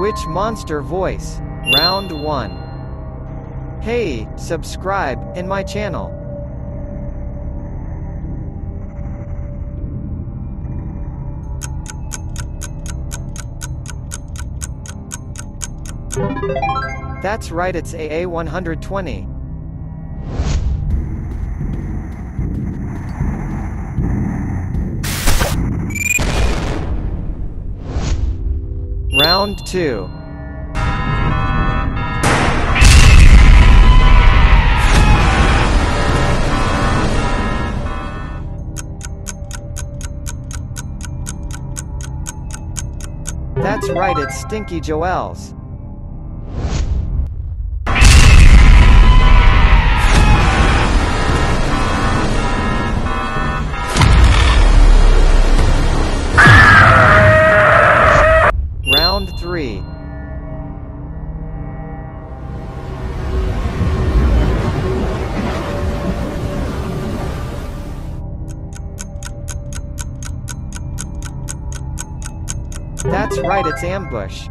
Which monster voice? Round 1. Hey, subscribe in my channel. That's right, it's AA120. Round 2. That's right, it's Stinky Joels. Round 3. That's right, it's ambush.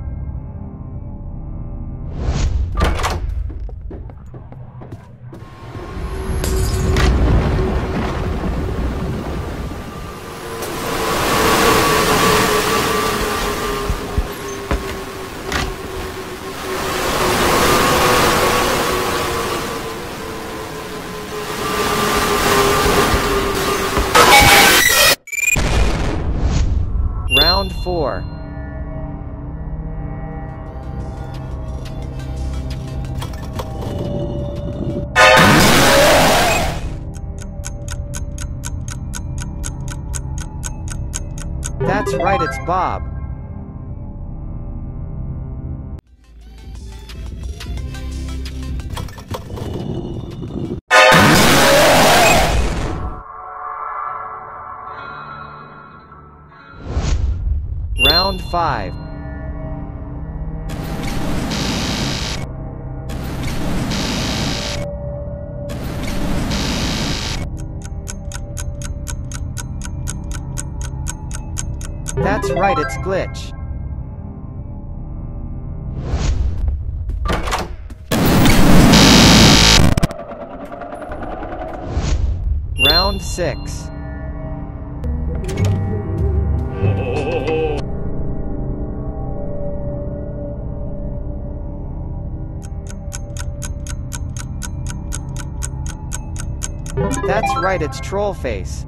That's right, it's Bob. Round 5. That's right, it's Glitch. Round 6. That's right, it's Trollface.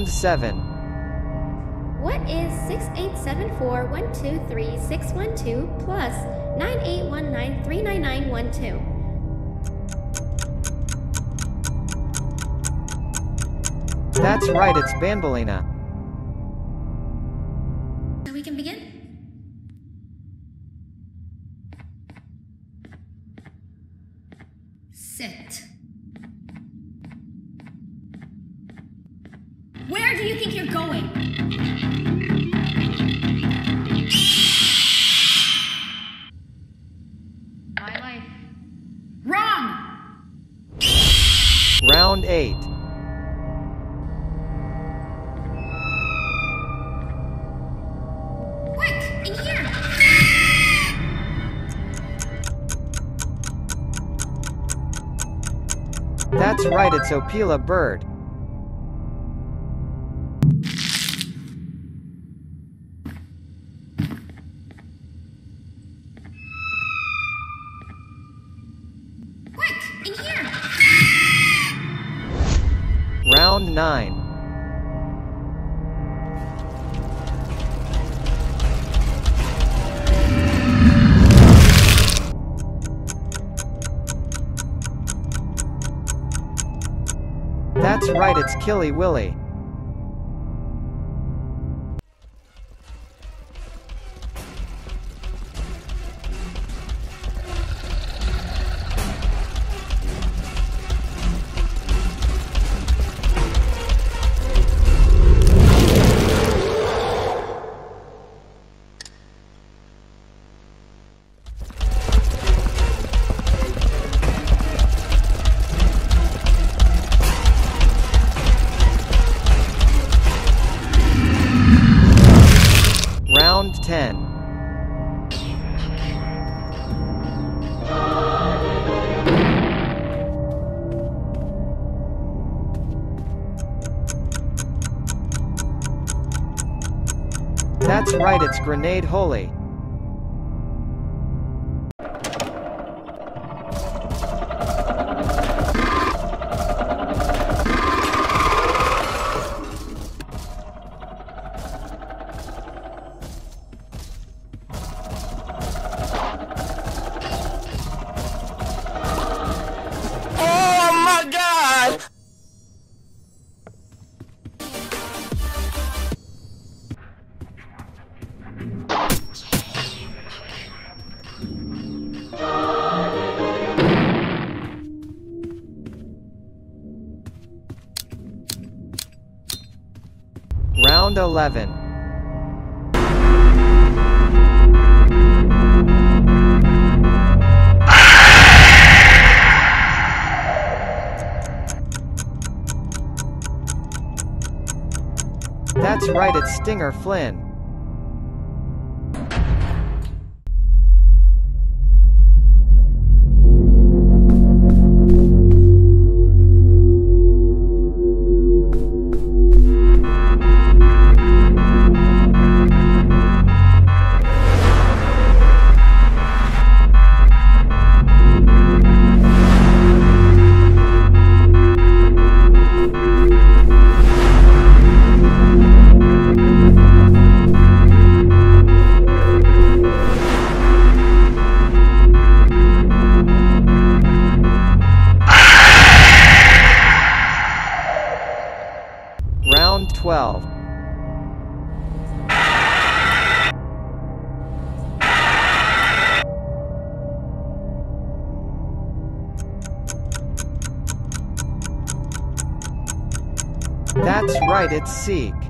Round 7. What is 6874123612 plus 981939912? That's right, it's Banbaleena. So we can begin? Sit. Do you think you're going? My life. Wrong! Round 8. Quick, in here! That's right, it's Opila Bird. In here! Round 9. That's right, it's Killy Willy. That's right, it's Grenade Holy. Round 11. That's right, it's Stinger Flynn. That's right, it's Seek.